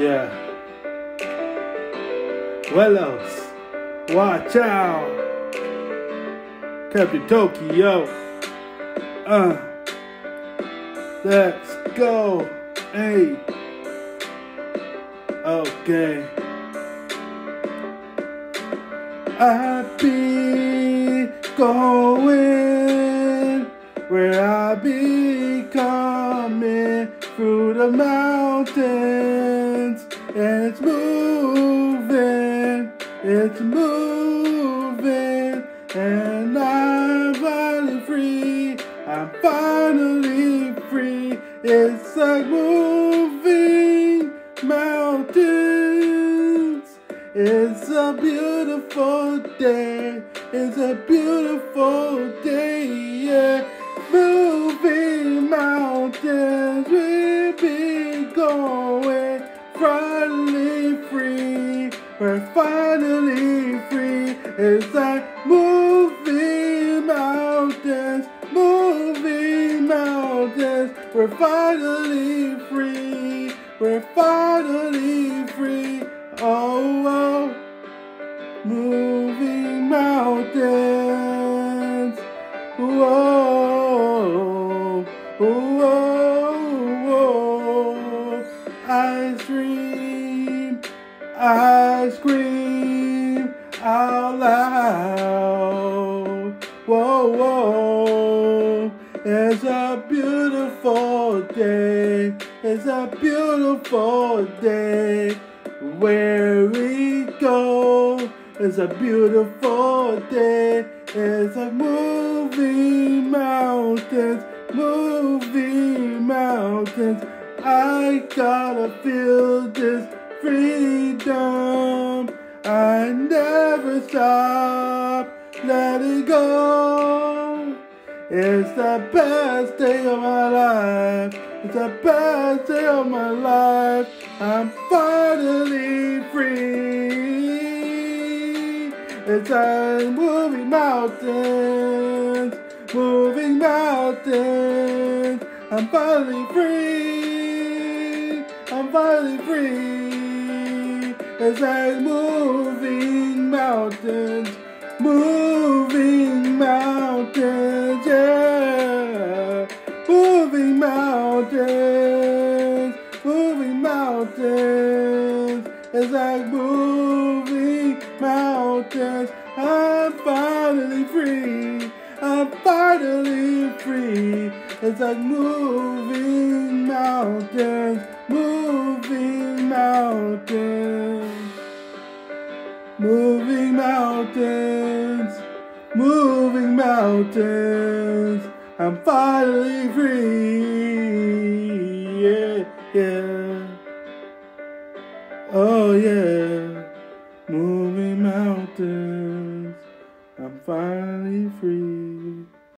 Yeah. What else? Watch out. Cab To Tokyo. Uh. Let's go. Hey. Okay. I be going where I be coming through the mountains and it's moving, it's moving and I'm finally free, I'm finally free. It's like moving mountains. It's a beautiful day. It's a beautiful day. We're finally free. It's like moving mountains, moving mountains. We're finally free. We're finally free. Oh, oh. Moving mountains. Whoa, whoa, whoa. Ice cream, ice cream out loud. Whoa, whoa. It's a beautiful day. It's a beautiful day. Where we go. It's a beautiful day. It's a moving mountains, moving mountains. I gotta feel this freedom. I never stop. Let it go. It's the best day of my life. It's the best day of my life. I'm finally free. It's a moving mountains, moving mountains. I'm finally free. I'm finally free. It's a moving mountains, moving mountains, yeah. Moving mountains, moving mountains. It's like moving mountains. I'm finally free. I'm finally free. It's like moving mountains, moving mountains, moving mountains, moving mountains. I'm finally free. Yeah, yeah. Oh yeah, moving mountains. I'm finally free.